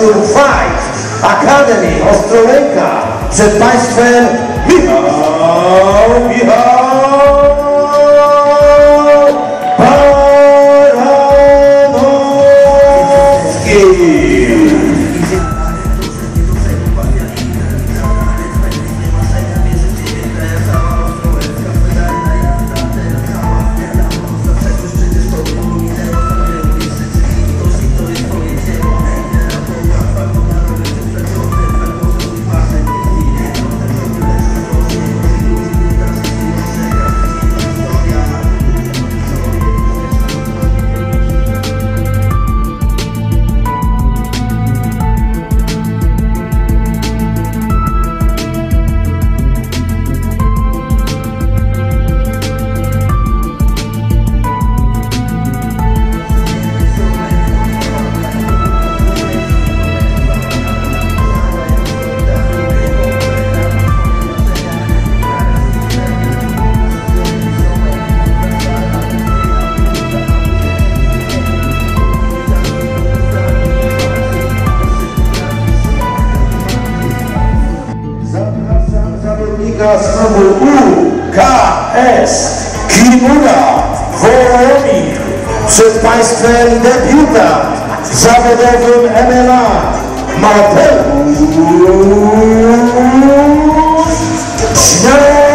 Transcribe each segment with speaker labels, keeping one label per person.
Speaker 1: Fight Academy Ostrołęka przed Państwem Michał, Michał Paranowski. Kimura Wołomin. Przed Państwem debiutant w zawodowym MMA Mateusz Śniadała.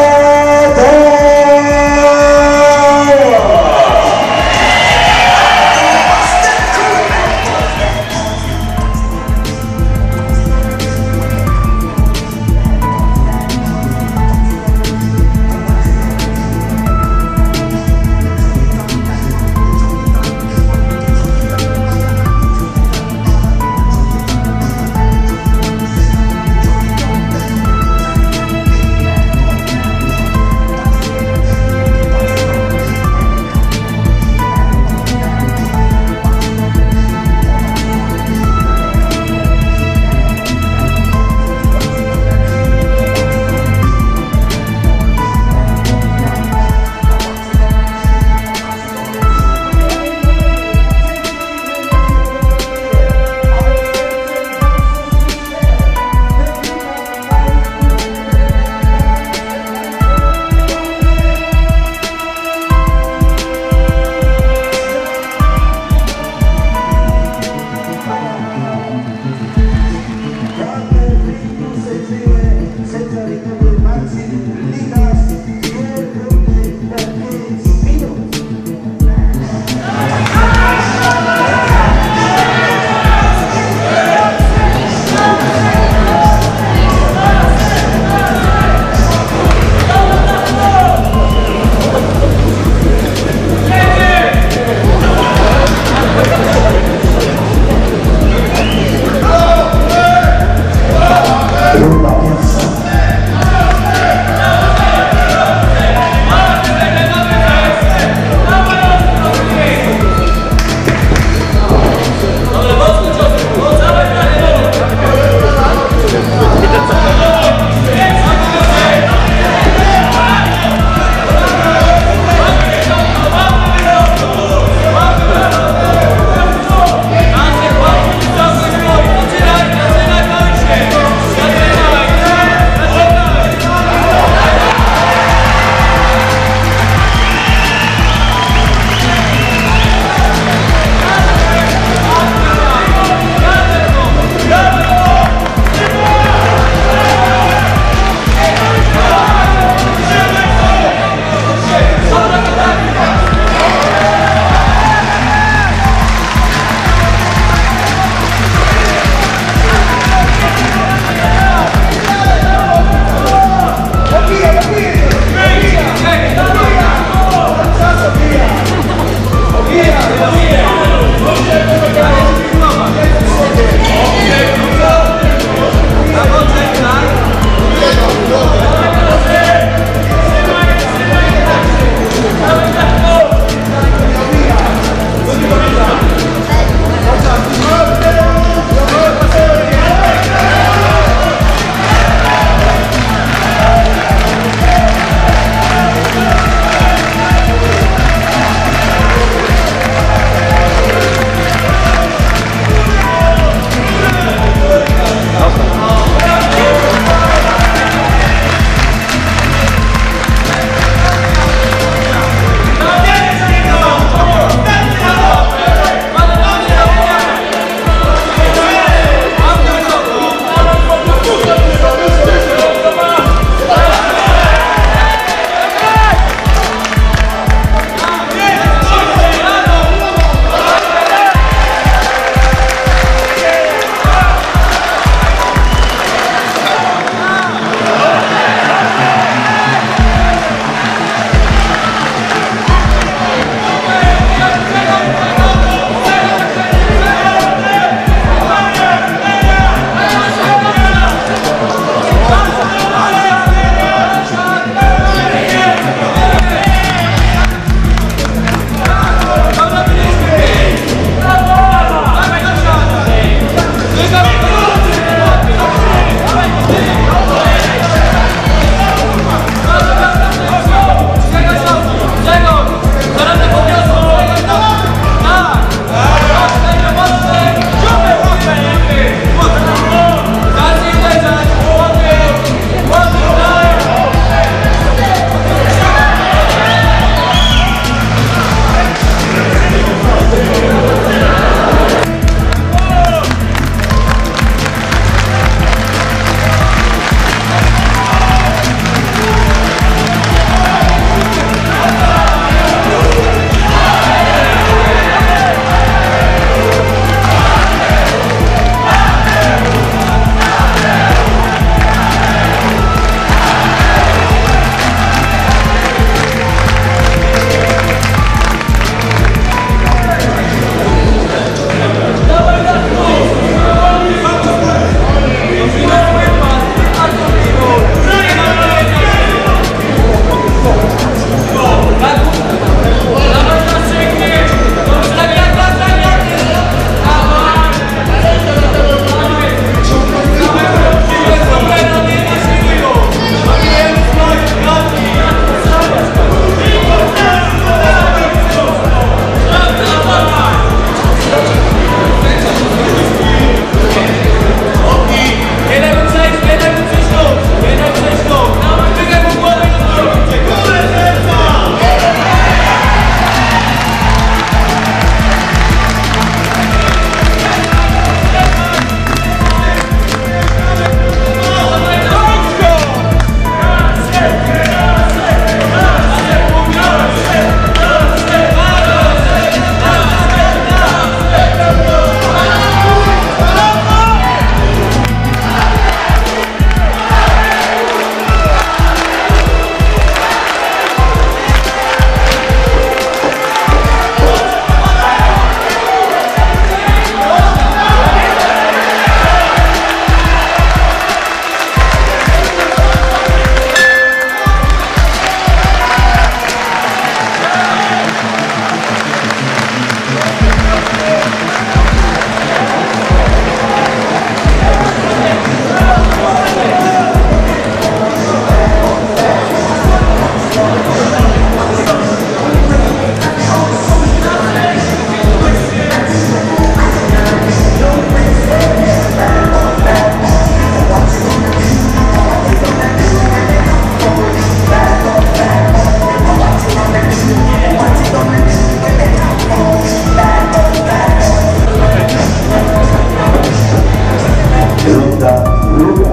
Speaker 1: Santa Maria,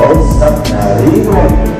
Speaker 1: oh Santa Maria.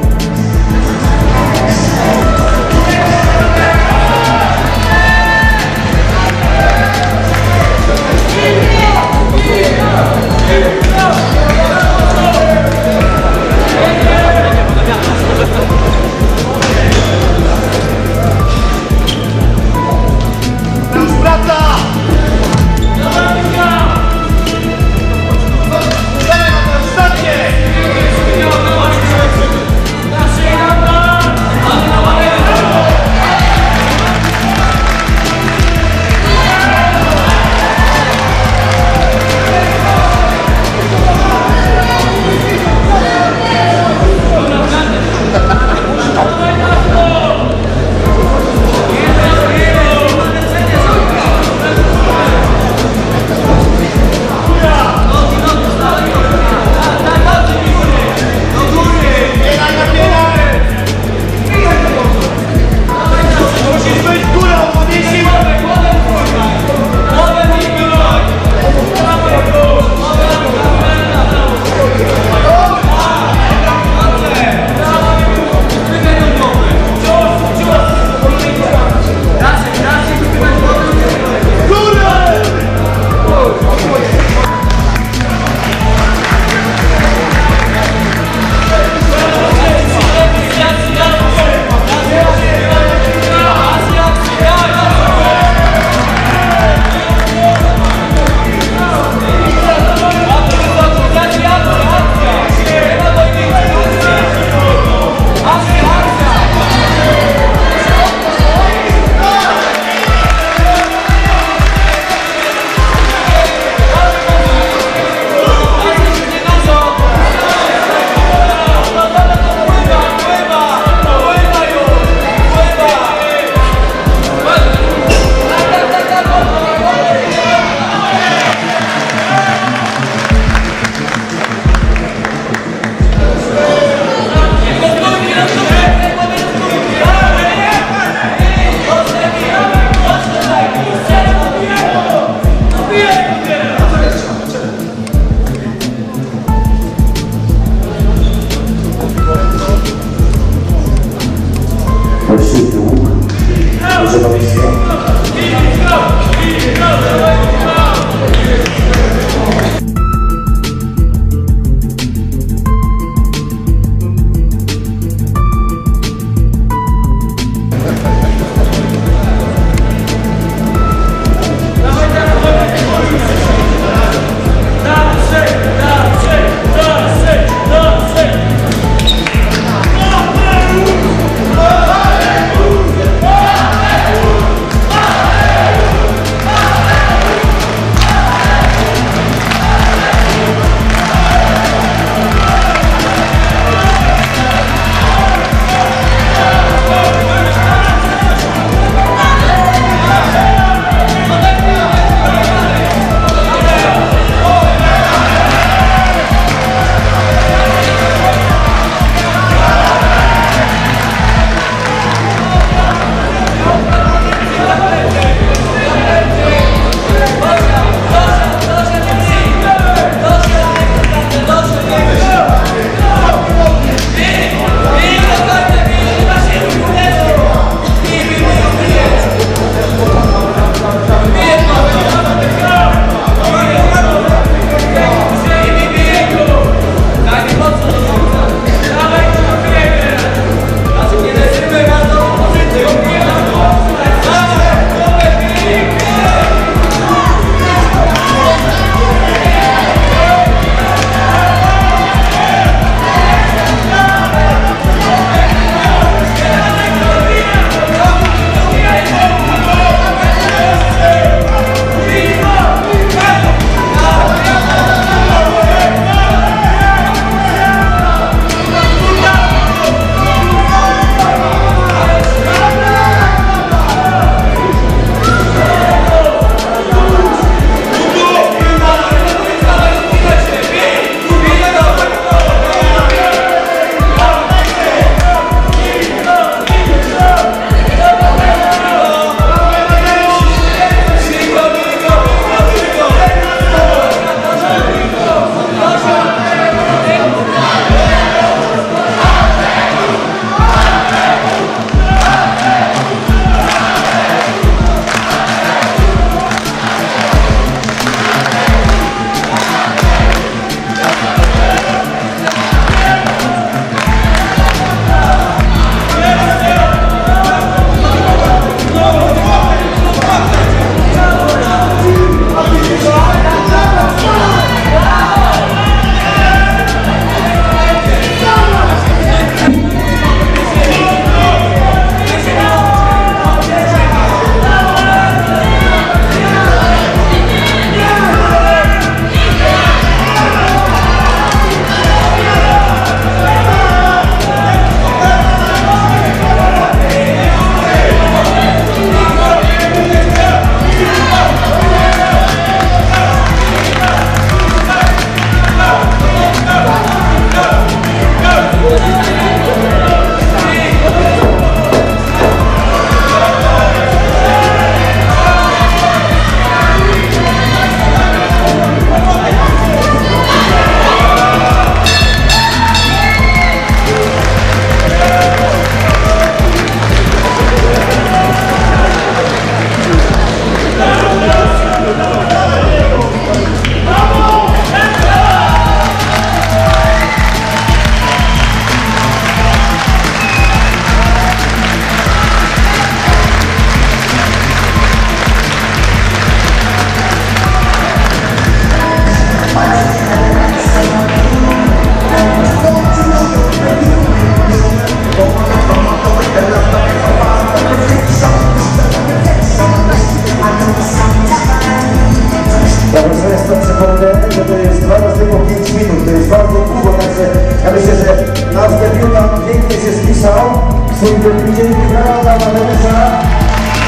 Speaker 1: 20 exibição, sempre o pedido final que Madalena,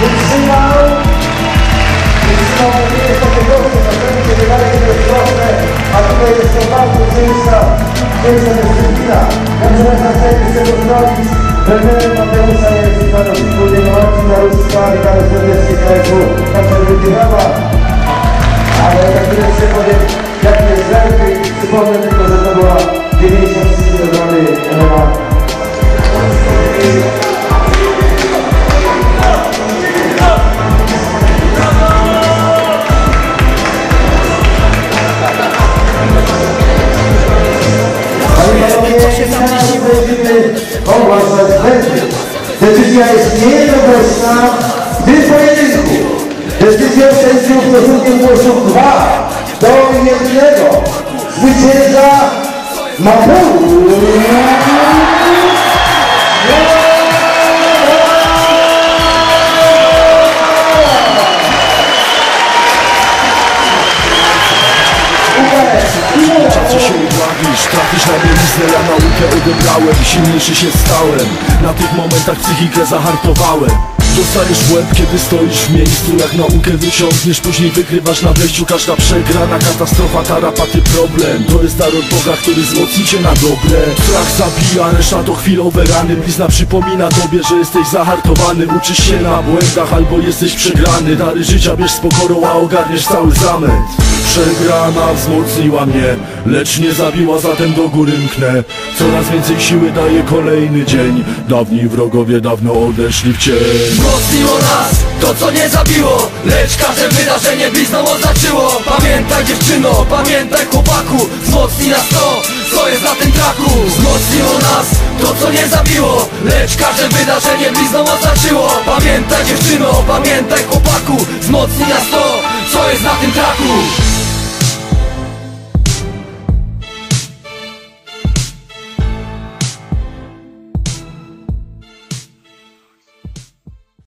Speaker 1: o final, o final do dia está de volta, a frente de o que nos mostra a tua excepcional presença, presença destruída, nas nossas redes emocionais, primeiro Madalena é excitada, segundo de nós, na o e na o desse tempo, na frente de lá, agora que não se pode, o que é o se pode, depois da boa, dirija-se, se pode, é normal. Thank you.
Speaker 2: Czasy się udławisz, trafisz na bieliznę, ja naukę odebrałem Silniejszy się stałem, na tych momentach psychikę zahartowałem. Dostajesz w łeb, kiedy stoisz w miejscu. Jak naukę wyciągniesz, później wygrywasz na wejściu. Każda przegrana, katastrofa, tarapaty, problem. To jest dar od Boga, który wzmocni cię na dobre. Strach zabija, reszta to chwilowe rany. Blizna przypomina tobie, że jesteś zahartowany. Uczysz się na błędach, albo jesteś przegrany. Dary życia bierz z pokorą, a ogarniesz cały zamęt Przegrana wzmocniła mnie, lecz nie zabiła, zatem do góry mknę. Coraz więcej siły daje kolejny dzień. Dawni wrogowie dawno odeszli w cień. Wzmocniło nas to co nie zabiło Lecz każde wydarzenie blizną oznaczyło. Pamiętaj dziewczyno, pamiętaj chłopaku Wzmocni nas to, co jest na tym traku. Wzmocniło nas to co nie zabiło Lecz każde wydarzenie blizną oznaczyło. Pamiętaj dziewczyno, pamiętaj chłopaku Wzmocni nas to, co jest na tym traku